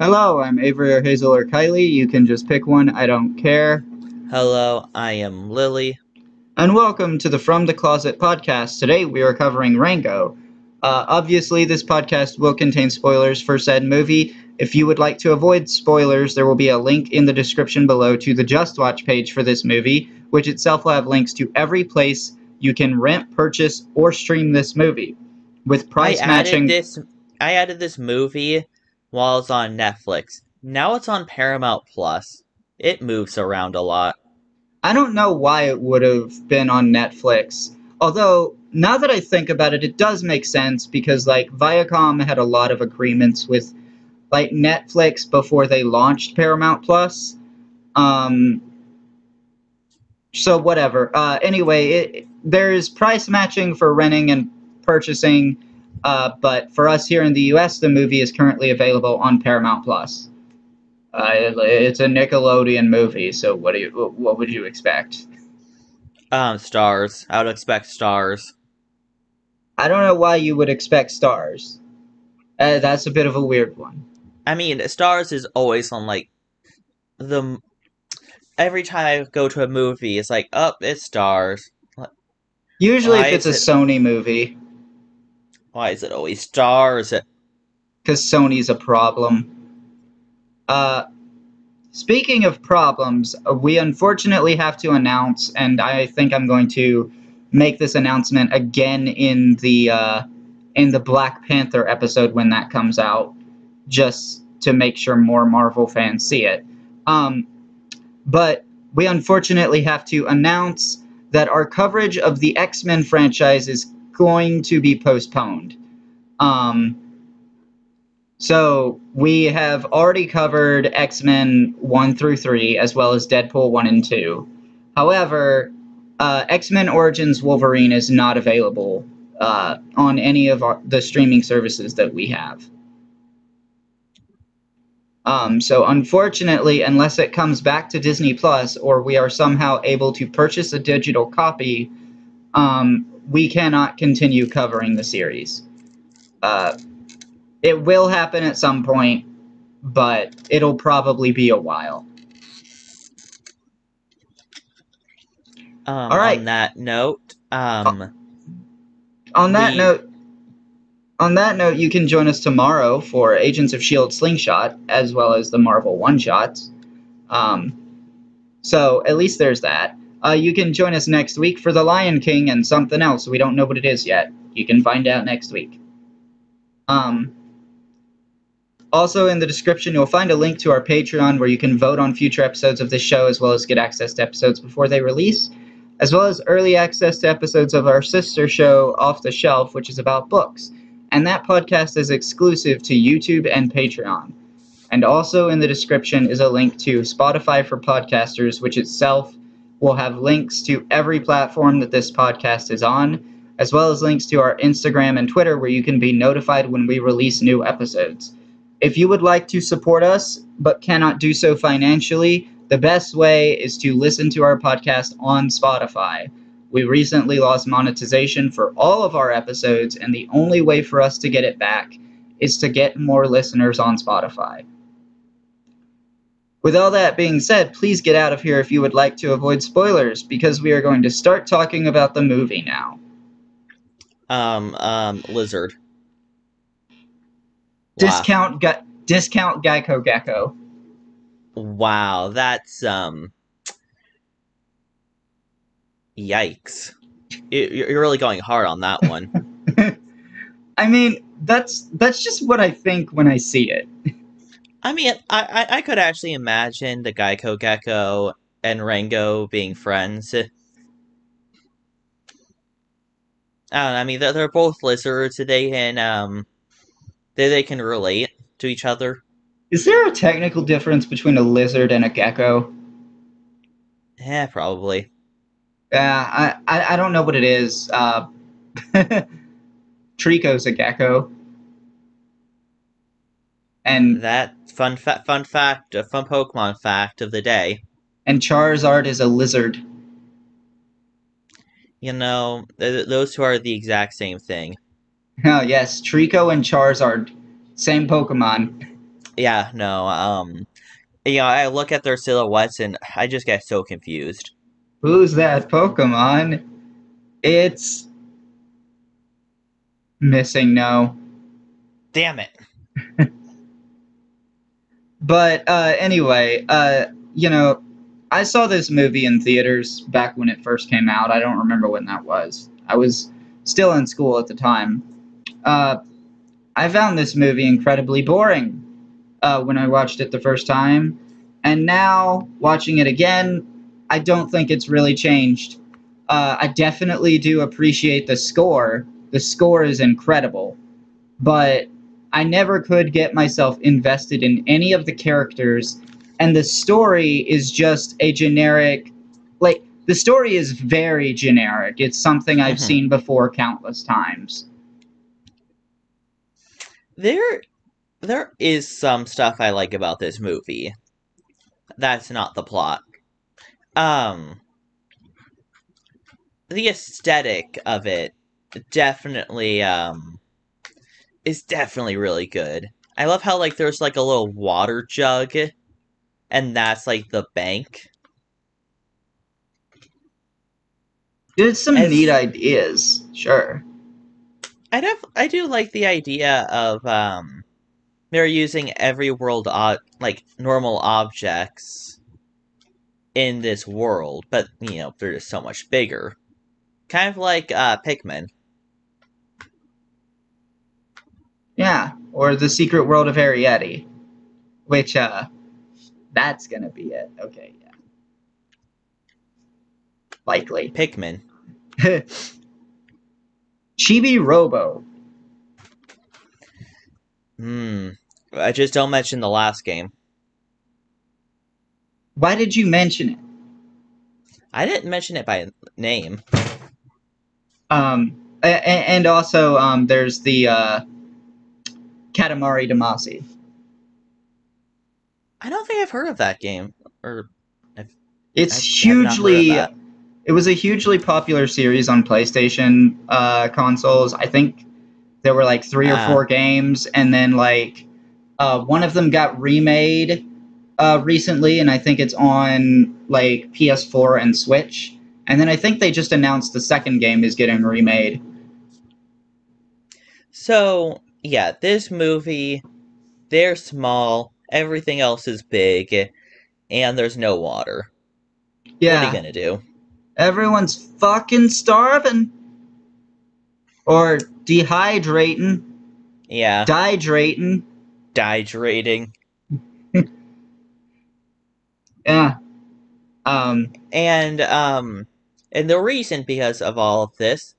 Hello, I'm Avory or Hazel or Kylie. You can just pick one, I don't care. Hello, I am Lily. And welcome to the From the Closet podcast. Today we are covering Rango. Uh, obviously, this podcast will contain spoilers for said movie. If you would like to avoid spoilers, there will be a link in the description below to the JustWatch page for this movie, which itself will have links to every place you can rent, purchase, or stream this movie. With price I matching. added this. I added this movie while it's on Netflix. Now it's on Paramount Plus. It moves around a lot. I don't know why it would have been on Netflix. Although, now that I think about it, it does make sense because, like, Viacom had a lot of agreements with, like, Netflix before they launched Paramount Plus. Um, so, whatever. Uh, anyway, it, there is price matching for renting and purchasing, uh, but for us here in the US, the movie is currently available on Paramount Plus. Uh, it- it's a Nickelodeon movie, so what do you what would you expect? Um, stars. I would expect stars. I don't know why you would expect stars. Uh, that's a bit of a weird one. I mean, stars is always on like the. Every time I go to a movie, it's like, up, oh, it's stars. Usually, Why if it's a is Sony movie, Why is it always stars? It' because Sony's a problem. Uh, speaking of problems, uh, we unfortunately have to announce, and I think I'm going to make this announcement again in the uh, in the Black Panther episode when that comes out, just to make sure more Marvel fans see it. Um, but we unfortunately have to announce that our coverage of the X Men franchise is going to be postponed. Um, so we have already covered X Men 1 through 3, as well as Deadpool 1 and 2. However, uh, X Men Origins Wolverine is not available uh, on any of our, the streaming services that we have. Um, so unfortunately, unless it comes back to Disney Plus or we are somehow able to purchase a digital copy, um, we cannot continue covering the series. Uh, it will happen at some point, but it'll probably be a while. Um, All right. On that note, um, On that The- note, on that note, you can join us tomorrow for Agents of Shield Slingshot, as well as the Marvel one shots. Um, so at least there's that. Uh, you can join us next week for The Lion King and something else. We don't know what it is yet. You can find out next week. Um, also, in the description, you'll find a link to our Patreon where you can vote on future episodes of this show as well as get access to episodes before they release as well as early access to episodes of our sister show, Off the Shelf, which is about books. And that podcast is exclusive to YouTube and Patreon. And also in the description is a link to Spotify for Podcasters, which itself will have links to every platform that this podcast is on, as well as links to our Instagram and Twitter where you can be notified when we release new episodes. If you would like to support us but cannot do so financially, the best way is to listen to our podcast on Spotify. We recently lost monetization for all of our episodes, and the only way for us to get it back is to get more listeners on Spotify. With all that being said, please get out of here if you would like to avoid spoilers, because we are going to start talking about the movie now. um, um, lizard. Discount, discount Geico Gecko. Wow, that's um. Yikes! You- You're really going hard on that one. I mean, that's that's just what I think when I see it. I mean, I, I I could actually imagine the Geico Gecko and Rango being friends. I don't know. I mean, they're, they're both lizards. They can um, they they can relate to each other. Is there a technical difference between a lizard and a gecko? Yeah, probably. Yeah, I, I I don't know what it is. Uh, Treecko's a gecko, and That fun fa- fun fact, a fun Pokemon fact of the day. and Charizard is a lizard. You know, th- those two are the exact same thing. Oh yes, Treecko and Charizard, same Pokemon. Yeah, no, um, you know, I look at their silhouettes and I just get so confused. Who's that Pokemon? It's MissingNo. Damn it. But uh, anyway, uh, you know, I saw this movie in theaters back when it first came out. I don't remember when that was. I was still in school at the time. Uh, I found this movie incredibly boring uh, when I watched it the first time, and now watching it again, I don't think it's really changed. Uh, I definitely do appreciate the score. The score is incredible, but I never could get myself invested in any of the characters, and the story is just a generic. Like, the story is very generic. It's something I've Mhm. seen before countless times. There, there is some stuff I like about this movie. That's not the plot. Um, the aesthetic of it definitely um is definitely really good. I love how like there's like a little water jug, and that's like the bank. There's some neat ideas, sure. I def- I do like the idea of um they're using every world o- like normal objects in this world, but you know they're just so much bigger. Kind of like uh Pikmin. Yeah, or the Secret World of Arrietty, which uh, that's gonna be it. Okay, yeah, likely. Pikmin. Chibi Robo. Hmm. I just don't mention the last game. Why did you mention it? I didn't mention it by name. Um, a- a- and also um, there's the uh, Katamari Damacy. I don't think I've heard of that game. Or It's I've- I've heard of hugely. It was a hugely popular series on PlayStation uh, consoles. I think there were like three or Ah. four games, and then like uh, one of them got remade uh, recently, and I think it's on like PS4 and Switch. And then I think they just announced the second game is getting remade. So, yeah, this movie, they're small, everything else is big, and there's no water. Yeah. What are you gonna do? everyone's fucking starving or dehydrating, Yeah, dehydrating. dehydrating. Yeah. Um. And, um, and the reason because of all of this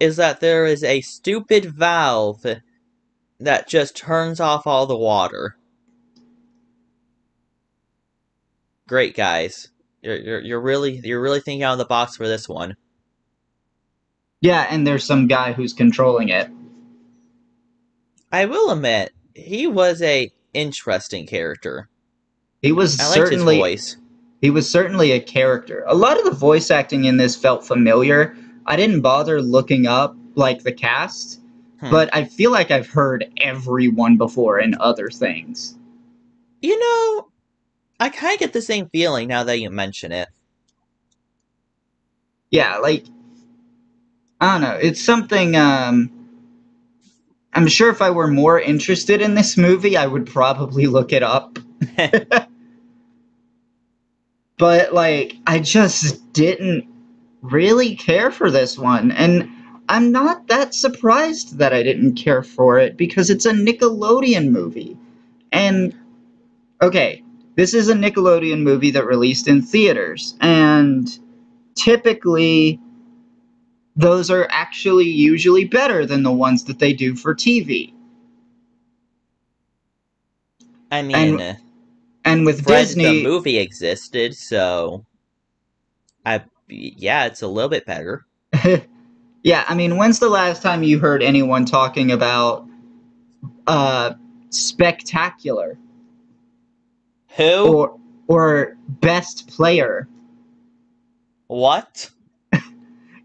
is that there is a stupid valve that just turns off all the water. Great guys. You're, you're, you're really you're really thinking out of the box for this one. Yeah, and there's some guy who's controlling it. I will admit, he was a interesting character. He was I certainly voice. he was certainly a character. A lot of the voice acting in this felt familiar. I didn't bother looking up like the cast, Hmm. but I feel like I've heard everyone before in other things. You know, I kind of get the same feeling now that you mention it. Yeah, like I don't know. It's something um I'm sure if I were more interested in this movie, I would probably look it up. but like I just didn't really care for this one and I'm not that surprised that I didn't care for it because it's a Nickelodeon movie. And okay, this is a Nickelodeon movie that released in theaters and typically those are actually usually better than the ones that they do for TV. I mean, And And with Fred Disney the movie existed, so I yeah, it's a little bit better. yeah, I mean, when's the last time you heard anyone talking about uh spectacular Who? or or best player? what?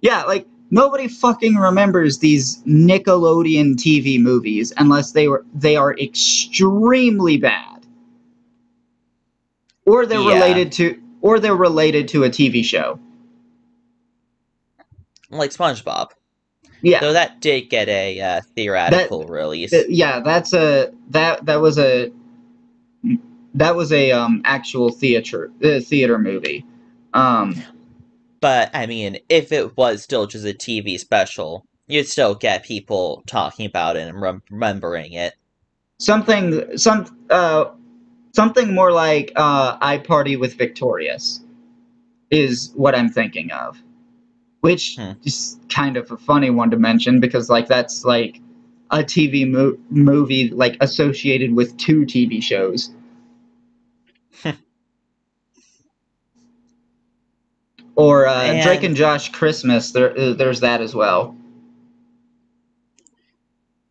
Yeah, like nobody fucking remembers these Nickelodeon TV movies unless they were they are extremely bad. Or they're Yeah. related to or they're related to a TV show. Like SpongeBob. Yeah. Though that did get a uh, theoretical release. Th- yeah, that's a that that was a that was a um actual theater uh, theater movie. Um But I mean, if it was still just a TV special, you'd still get people talking about it and rem- remembering it. something some uh something more like uh iParty with Victorious is what I'm thinking of. Which Hmm. is kind of a funny one to mention because like that's like a TV mo- movie like associated with two TV shows. or uh, Drake And- and Josh Christmas, there, uh, there's that as well.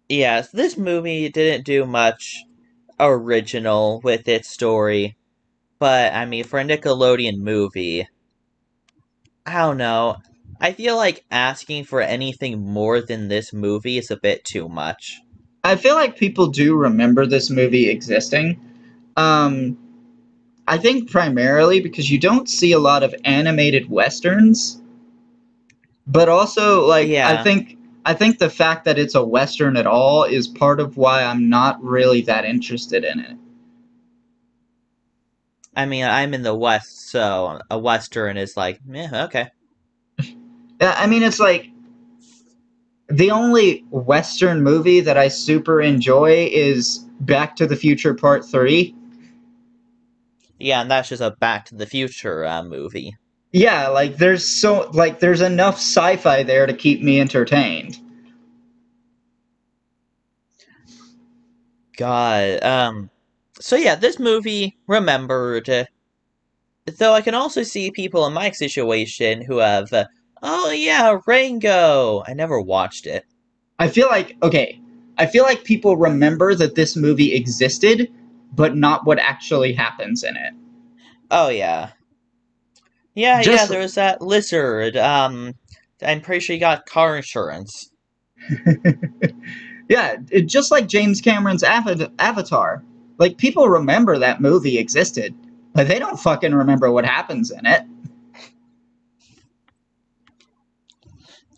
Yes, this movie didn't do much original with its story, but I mean, for a Nickelodeon movie, I don't know. I feel like asking for anything more than this movie is a bit too much. I feel like people do remember this movie existing. Um, I think primarily because you don't see a lot of animated westerns, but also like Yeah. I think I think the fact that it's a western at all is part of why I'm not really that interested in it. I mean, I'm in the West, so a Western is like, yeah, okay. Yeah, I mean it's like the only western movie that I super enjoy is Back to the Future Part 3. Yeah, and that's just a Back to the Future uh, movie. Yeah, like there's so like there's enough sci-fi there to keep me entertained. God, um, so yeah, this movie remembered. uh, Though I can also see people in my situation who have, uh, oh yeah, Rango. I never watched it. I feel like okay, I feel like people remember that this movie existed, but not what actually happens in it. Oh yeah, yeah, yeah. There was that lizard. Um, I'm pretty sure he got car insurance. yeah, it, just like James Cameron's Ava- Avatar. Like people remember that movie existed, but they don't fucking remember what happens in it.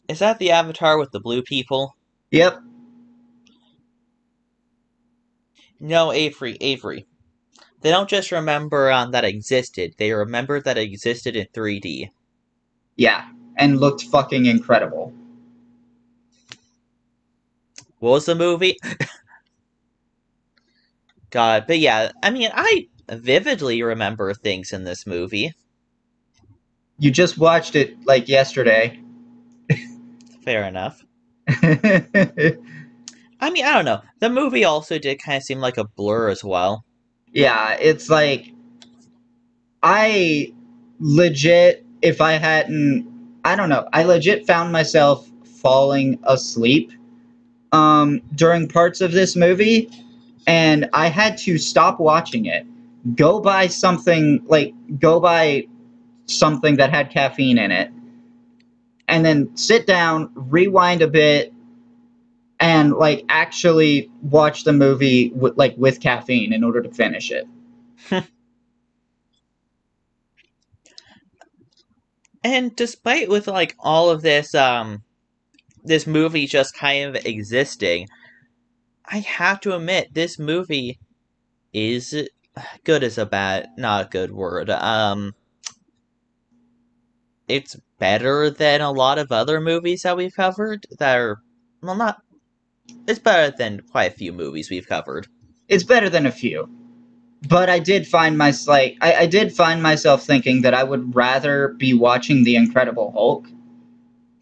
Is that the Avatar with the blue people? Yep. No, Avory, Avory. They don't just remember um, that existed. They remember that it existed in 3D. Yeah, and looked fucking incredible. What was the movie? God, but yeah, I mean, I vividly remember things in this movie. You just watched it like yesterday. Fair enough. I mean, I don't know. The movie also did kind of seem like a blur as well. yeah, it's like I legit if I hadn't I don't know, I legit found myself falling asleep um during parts of this movie and I had to stop watching it. Go buy something like go buy something that had caffeine in it and then sit down, rewind a bit and like actually watch the movie with like with caffeine in order to finish it. And despite with like all of this um this movie just kind of existing, I have to admit this movie is good as a bad not a good word. Um it's better than a lot of other movies that we've covered that are well not it's better than quite a few movies we've covered. It's better than a few. But I did find my like I, I did find myself thinking that I would rather be watching The Incredible Hulk.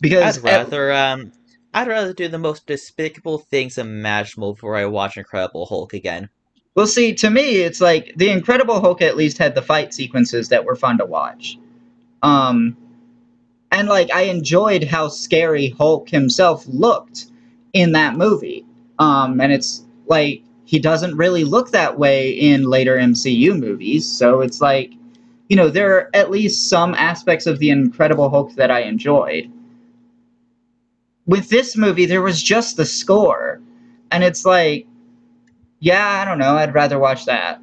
Because I'd rather um I'd rather do the most despicable things imaginable before I watch Incredible Hulk again. well see to me it's like The Incredible Hulk at least had the fight sequences that were fun to watch. Um and like I enjoyed how scary Hulk himself looked in that movie. Um and it's like he doesn't really look that way in later MCU movies, so it's like you know, there are at least some aspects of the Incredible Hulk that I enjoyed. with this movie, there was just the score, and it's like, yeah, I don't know. I'd rather watch that.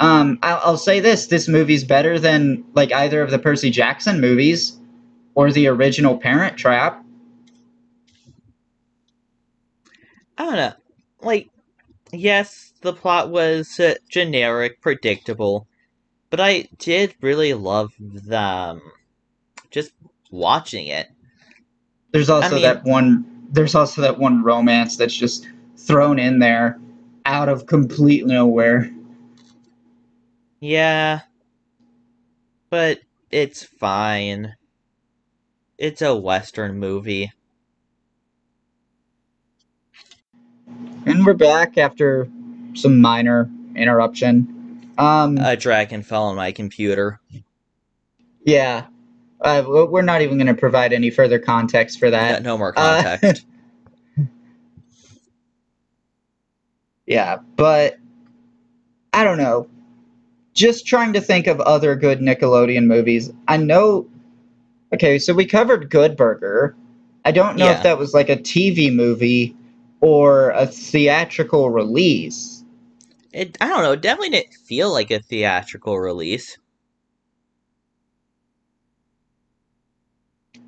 Um, I'll, I'll say this: this movie's better than like either of the Percy Jackson movies or the original Parent Trap. I don't know. Like, yes, the plot was uh, generic, predictable, but I did really love them. Just watching it. There's also mean- that one. There's also that one romance that's just thrown in there out of complete nowhere. Yeah. But it's fine. It's a Western movie. And we're back after some minor interruption. Um, A dragon fell on my computer. yeah. Uh, we're not even going to provide any further context for that. no more Uh, context. Yeah, but I don't know. Just trying to think of other good Nickelodeon movies. I know. Okay, so we covered Good Burger. I don't know Yeah. if that was like a TV movie or a theatrical release. it, I don't know. It definitely didn't feel like a theatrical release.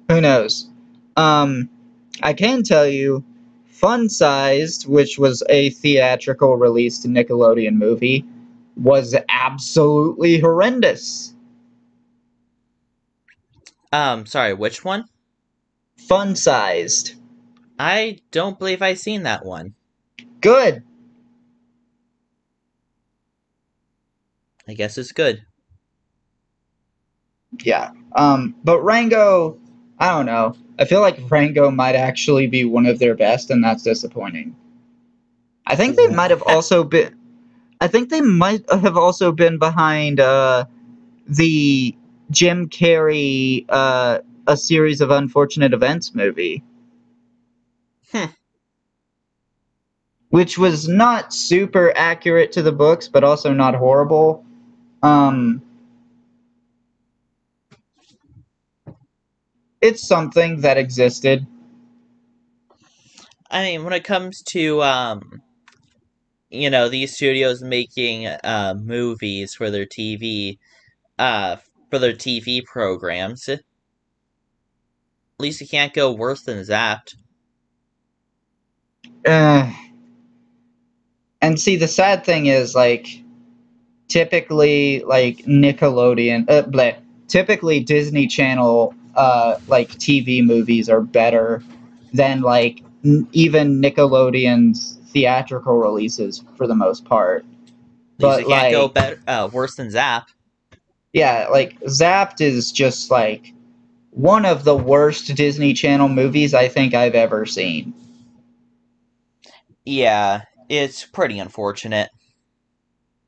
Who knows? Um, I can tell you, Fun Sized, which was a theatrical released Nickelodeon movie, was absolutely horrendous. Um, sorry, which one? Fun Sized. I don't believe I've seen that one. Good. I guess it's good. Yeah. Um, but Rango, I don't know. I feel like Rango might actually be one of their best, and that's disappointing. I think they might have also been. I think they might have also been behind uh, the Jim Carrey uh, a series of unfortunate events movie. Hmm. Which was not super accurate to the books, but also not horrible. Um, it's something that existed. I mean, when it comes to um, you know, these studios making uh movies for their TV, uh, for their TV programs, at least it can't go worse than Zapped. Uh, and see, the sad thing is, like, typically, like Nickelodeon, uh, bleh, typically Disney Channel, uh, like TV movies are better than like n- even Nickelodeon's theatrical releases for the most part. At least But, it can't go like- better, uh, worse than Zap. Yeah, like Zapped is just like one of the worst Disney Channel movies I think I've ever seen. Yeah, it's pretty unfortunate.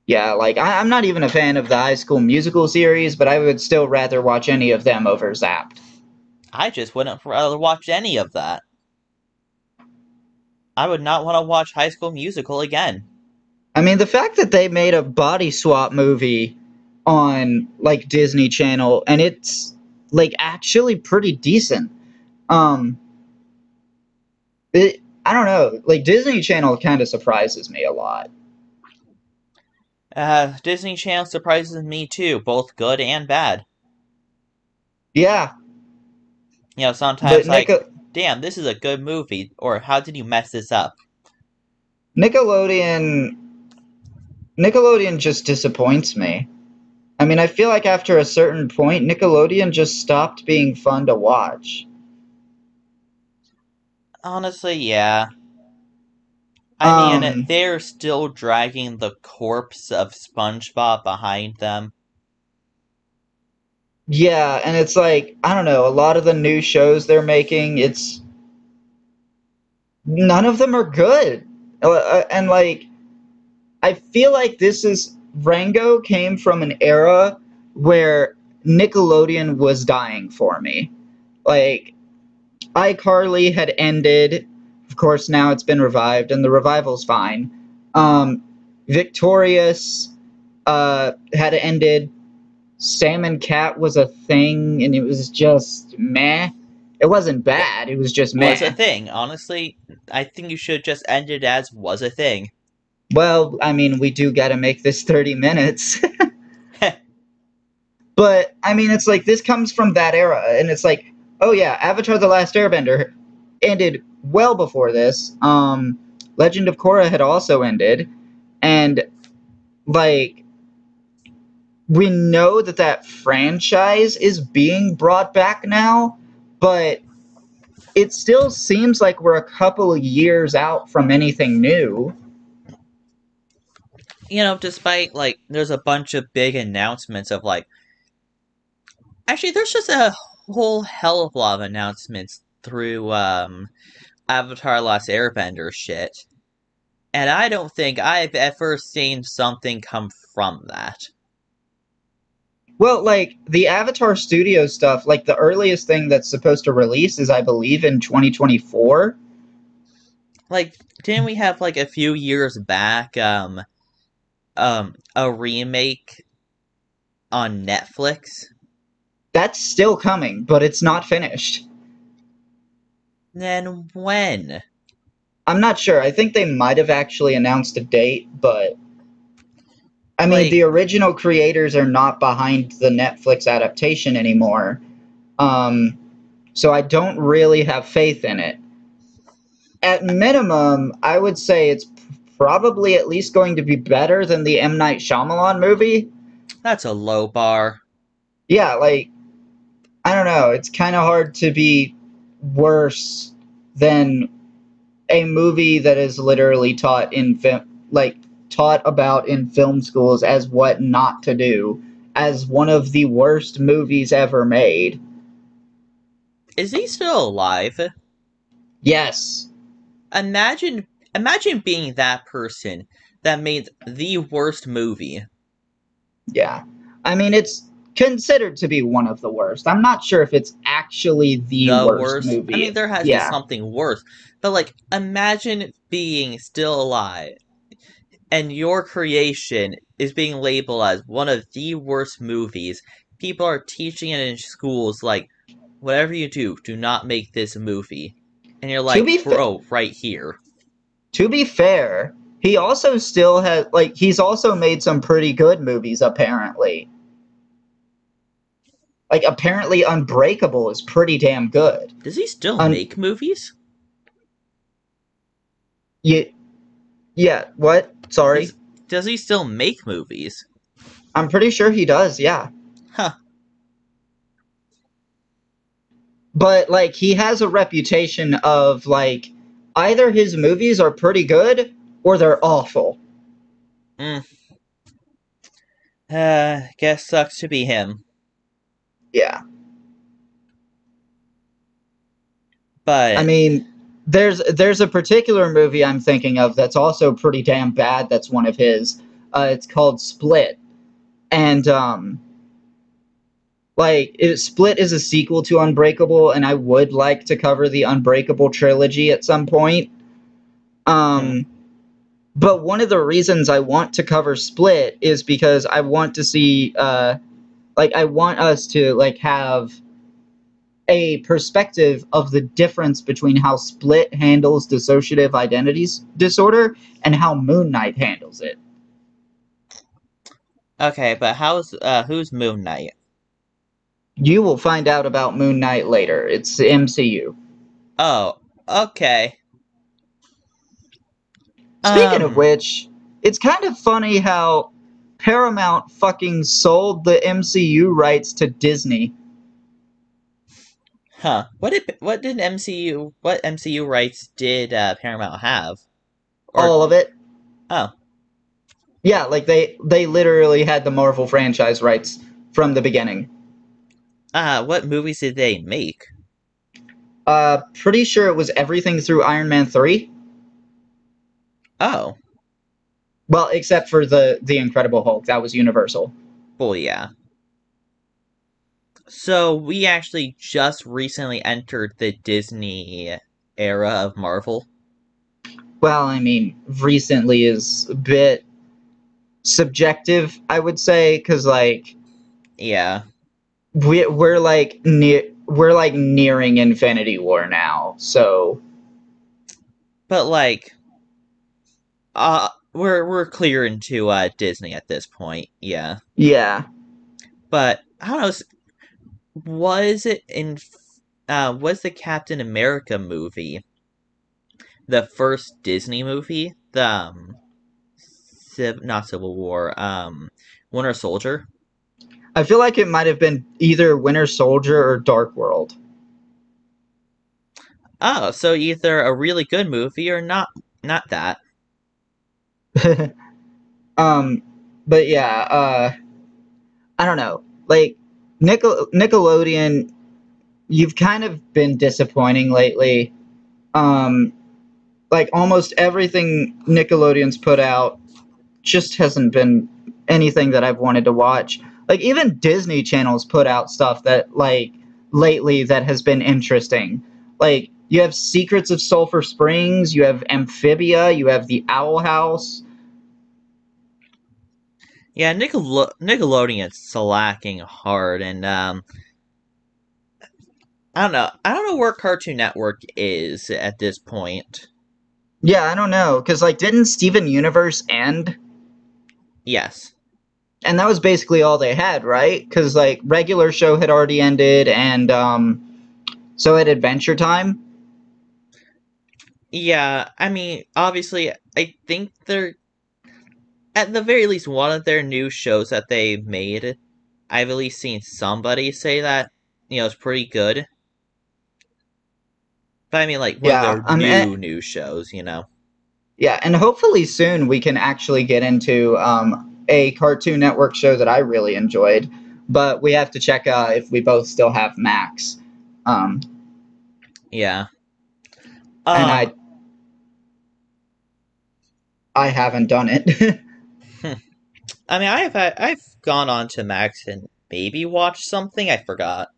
Yeah, like I, I'm not even a fan of the High School Musical series, but I would still rather watch any of them over Zapped. I just wouldn't rather watch any of that. I would not want to watch High School Musical again. I mean, the fact that they made a body swap movie on like Disney Channel and it's like actually pretty decent. Um, it, I don't know, like Disney Channel kind of surprises me a lot. Uh, Disney Channel surprises me too, both good and bad. Yeah, You know, sometimes but like, Nicke- damn, this is a good movie, or how did you mess this up? Nickelodeon Nickelodeon just disappoints me. I mean, I feel like after a certain point, Nickelodeon just stopped being fun to watch. Honestly, yeah. I Um, mean, they're still dragging the corpse of SpongeBob behind them. Yeah, and it's like, I don't know, a lot of the new shows they're making, it's none of them are good. Uh, uh, And like I feel like this is Rango came from an era where Nickelodeon was dying for me. Like iCarly had ended. Of course, now it's been revived, and the revival's fine. Um, Victorious uh, had ended. Sam and Cat was a thing, and it was just meh. It wasn't bad. It was just meh. Was a thing. Honestly, I think you should just end it as was a thing. Well, I mean, we do got to make this 30 minutes. but, I mean, it's like this comes from that era, and it's like, oh yeah, Avatar The Last Airbender ended well before this. Um, Legend of Korra had also ended, and, like, we know that that franchise is being brought back now, but it still seems like we're a couple of years out from anything new you know, despite like there's a bunch of big announcements of like actually there's just a whole hell of a lot of announcements through um Avatar Last Airbender shit. And I don't think I've ever seen something come from that. Well, like the Avatar Studio stuff, like the earliest thing that's supposed to release is I believe in 2024. Like didn't we have like a few years back um um a remake on Netflix. That's still coming, but it's not finished. Then when? I'm not sure. I think they might have actually announced a date, but I mean, Like- the original creators are not behind the Netflix adaptation anymore. Um, so I don't really have faith in it. At minimum, I would say it's probably at least going to be better than the M Night Shyamalan movie. That's a low bar. Yeah, like I don't know. It's kind of hard to be worse than a movie that is literally taught in film, like taught about in film schools as what not to do, as one of the worst movies ever made. Is he still alive? Yes, Imagine imagine being that person that made the worst movie. yeah. I mean, it's considered to be one of the worst. I'm not sure if it's actually the, the worst, worst. movie. I mean, there has to Yeah. be something worse. But like, imagine being still alive, and your creation is being labeled as one of the worst movies. People are teaching it in schools, like, whatever you do, do not make this movie. And you're like, be fa- bro, right here. To be fair, he also still has like he's also made some pretty good movies apparently. Like apparently Unbreakable is pretty damn good. Does he still Un- make movies? Yeah, yeah. What? Sorry, He's- Does he still make movies? I'm pretty sure he does. Yeah, Huh. but like he has a reputation of like either his movies are pretty good or they're awful. Uh, guess sucks to be him. Yeah, But I mean, there's there's a particular movie I'm thinking of that's also pretty damn bad. That's one of his. Uh, it's called Split, and um, like it, Split is a sequel to Unbreakable, and I would like to cover the Unbreakable trilogy at some point. Um, but one of the reasons I want to cover Split is because I want to see, uh, like, I want us to like have a perspective of the difference between how Split handles dissociative identities disorder and how Moon Knight handles it. okay, but how's uh who's Moon Knight? You will find out about Moon Knight later. It's MCU. Oh, okay. Speaking Um, of which, it's kind of funny how Paramount fucking sold the MCU rights to Disney. Huh. What did what did MCU what MCU rights did uh, Paramount have? Or All of it. oh, Yeah, like they they literally had the Marvel franchise rights from the beginning. Uh what movies did they make? Uh pretty sure it was everything through Iron Man 3. Oh, Well, except for the the Incredible Hulk, that was Universal. well yeah. So we actually just recently entered the Disney era of Marvel. Well, I mean, recently is a bit subjective, I would say, because like Yeah. We we're like near we're like nearing Infinity War now, so but like, uh, we're we're clear into uh Disney at this point. Yeah, yeah. but I don't know. Was it in? Uh, was the Captain America movie the first Disney movie? The um, Civ- not Civil War. Um, Winter Soldier. I feel like it might have been either Winter Soldier or Dark World. Oh, so either a really good movie or not. Not that. um, but yeah, uh, I don't know. Like Nickel- Nickelodeon, you've kind of been disappointing lately. Um, like almost everything Nickelodeon's put out just hasn't been anything that I've wanted to watch. Like even Disney Channel's put out stuff that like lately that has been interesting. Like you have Secrets of Sulphur Springs, you have Amphibia, you have The Owl House. Yeah, Nickel- Nickelodeon's slacking hard, and um, I don't know. I don't know where Cartoon Network is at this point. Yeah, I don't know, cause like didn't Steven Universe end? Yes. And that was basically all they had, right? Cause like regular show had already ended, and um, so at Adventure Time. Yeah, I mean, obviously, I think they're at the very least one of their new shows that they made. I've at least seen somebody say that you know it's pretty good. But I mean, like one Yeah, of their I mean, new new shows, you know. Yeah, and hopefully soon we can actually get into um, a Cartoon Network show that I really enjoyed. But we have to check uh, if we both still have Max. Um, Yeah. and Um, I, I haven't done it. I mean, I've I've gone on to Max and maybe watched something. I forgot.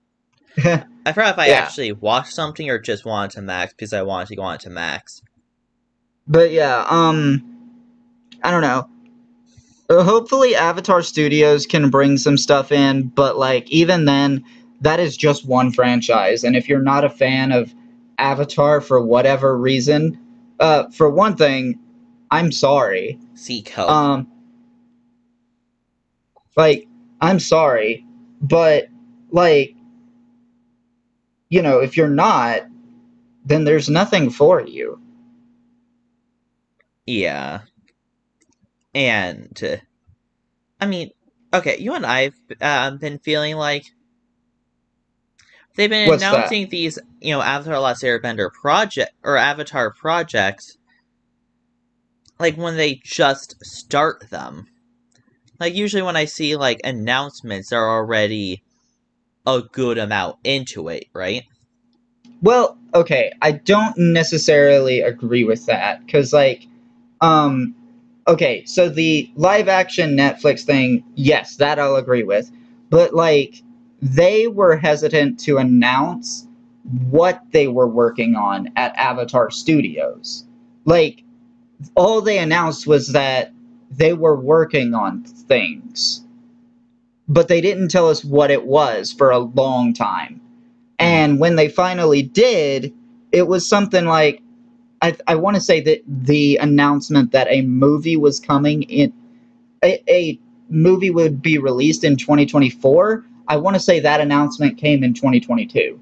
I forgot if I Yeah. actually watched something or just wanted to Max because I wanted to go on to Max. but yeah, um, I don't know. Uh, hopefully, Avatar Studios can bring some stuff in, but like even then, that is just one franchise, and if you're not a fan of Avatar for whatever reason, uh, for one thing, I'm sorry. Seek help. Um, like, I'm sorry, but like, you know, if you're not, then there's nothing for you. yeah. And I mean, okay, you and I've uh, been feeling like they've been What's that? announcing these, you know, Avatar: Last Airbender project or Avatar projects, like when they just start them. Like usually when I see like announcements, they're already a good amount into it, right? Well, okay, I don't necessarily agree with that because, like, um, okay, so the live action Netflix thing, yes, that I'll agree with, but like, they were hesitant to announce what they were working on at Avatar Studios. Like, all they announced was that they were working on things, but they didn't tell us what it was for a long time. And when they finally did, it was something like I, I want to say that the announcement that a movie was coming in, a, a movie would be released in 2024. I want to say that announcement came in 2022.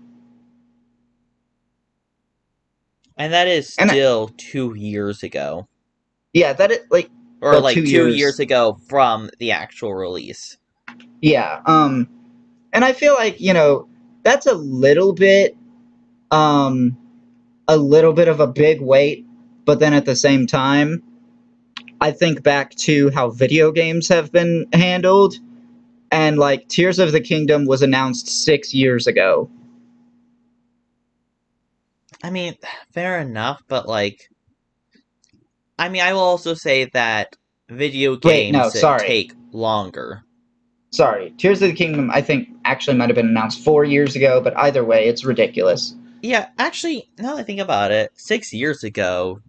And that is still two years ago, Yeah, that is like or Well, like two two years. years ago from the actual release. yeah. Um, and I feel like you know that's a little bit, um, a little bit of a big weight, but then at the same time, I think back to how video games have been handled, and like Tears of the Kingdom was announced six years ago. I mean, fair enough, but like, I mean, I will also say that video Wait, games no, sorry. take longer. Sorry, Tears of the Kingdom, I think actually might have been announced four years ago, but either way, it's ridiculous. Yeah, actually, now that I think about it, six years ago,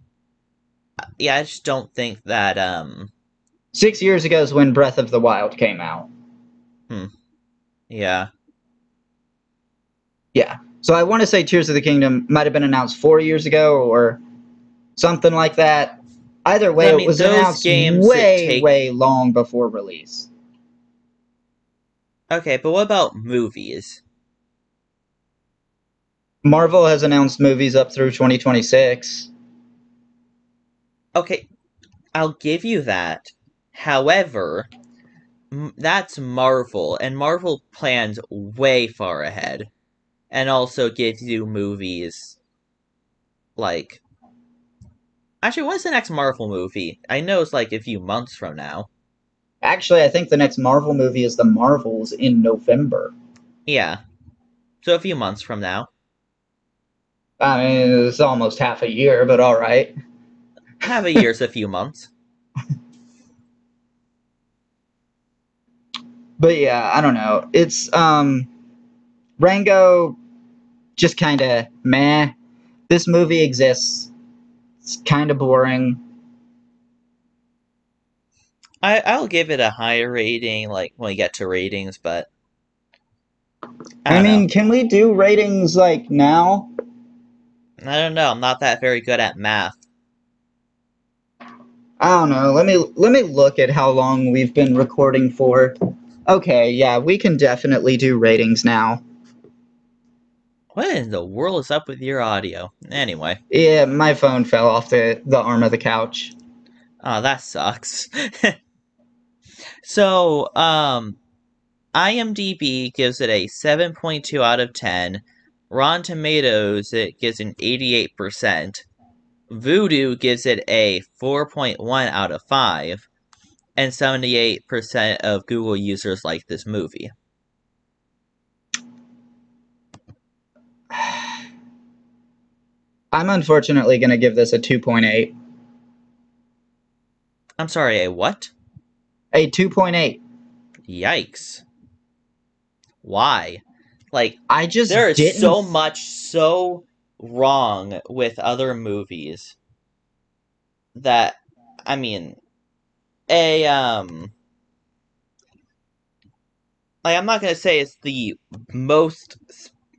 yeah, I just don't think that, um, Six years ago is when Breath of the Wild came out. Hmm. Yeah. Yeah. So I want to say Tears of the Kingdom might have been announced four years ago or something like that. Either way, I mean, it was announced games way, take- way long before release. Okay, but what about movies? Marvel has announced movies up through 2026. Okay, I'll give you that. However, m- that's Marvel, and Marvel plans way far ahead, and also gives you movies like. Actually, what's the next Marvel movie? I know it's like a few months from now. Actually, I think the next Marvel movie is The Marvels in November. Yeah, so a few months from now. I mean, it's almost half a year, but all right. Half a year's a few months. But yeah, I don't know. It's um Rango just kind of meh. This movie exists. It's kind of boring. I I'll give it a higher rating, like when we get to ratings, but I, I, mean, know. can we do ratings like now? I don't know. I'm not that very good at math. I don't know. Let me let me look at how long we've been recording for. Okay, yeah, we can definitely do ratings now. What in the world is up with your audio? Anyway, Yeah, my phone fell off the the arm of the couch. oh, that sucks. so, um, IMDb gives it a 7.2 out of 10. Rotten Tomatoes, it gives an 88%. Vudu gives it a 4.1 out of 5. And 78% of Google users like this movie. I'm unfortunately going to give this a 2.8. I'm sorry, a what? A 2.8. Yikes. Why? Like, I just there is didn't so much so wrong with other movies that I mean a um like I'm not gonna say it's the most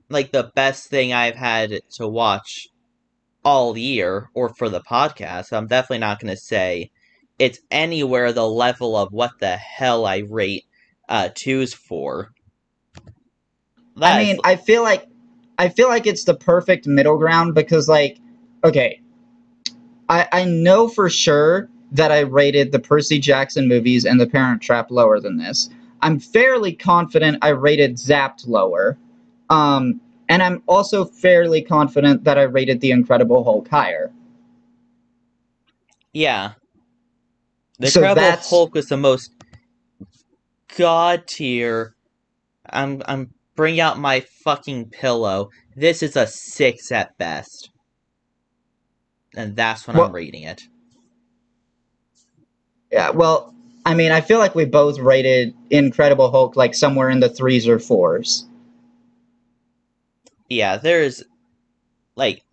like the best thing I've had to watch all year or for the podcast. I'm definitely not gonna say it's anywhere the level of what the hell I rate uh twos for. That I is- mean, I feel like I feel like it's the perfect middle ground because like okay, I I know for sure that I rated the Percy Jackson movies and The Parent Trap lower than this. I'm fairly confident I rated Zapped lower. Um and I'm also fairly confident that I rated The Incredible Hulk higher. Yeah. The So Incredible that's- Hulk was the most god tier. I'm I'm bring out my fucking pillow. This is a six at best. And that's when Well- I'm rating it. Yeah, well, I mean, I feel like we both rated Incredible Hulk like somewhere in the threes or fours. Yeah, there's like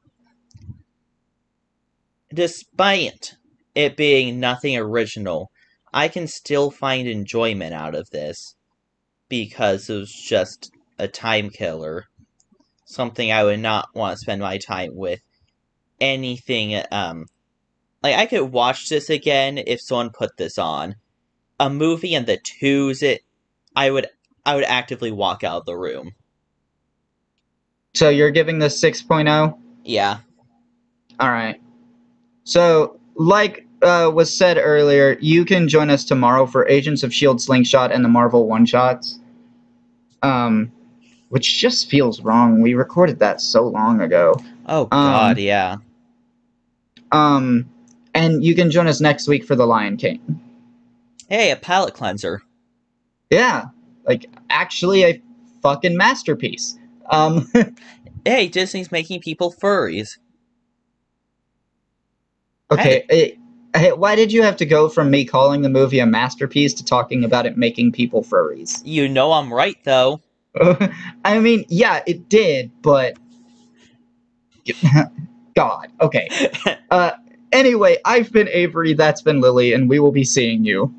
despite it being nothing original, I can still find enjoyment out of this because it was just a time killer. Something I would not want to spend my time with anything um like I could watch this again if someone put this on. A movie and the twos it I would I would actively walk out of the room. So you're giving this 6.0? Yeah. All right. So, like uh, was said earlier, you can join us tomorrow for Agents of Shield Slingshot and the Marvel one shots. Um, which just feels wrong. We recorded that so long ago. Oh god, yeah. Um, and you can join us next week for The Lion King. Hey, a palate cleanser. Yeah, like actually a fucking masterpiece. Um, Hey, Disney's making people furries. okay. it- hey, why did you have to go from me calling the movie a masterpiece to talking about it making people furries? You know I'm right though. I mean, yeah, it did, but God. Okay. Uh, anyway, I've been Avory. That's been Lily, and we will be seeing you.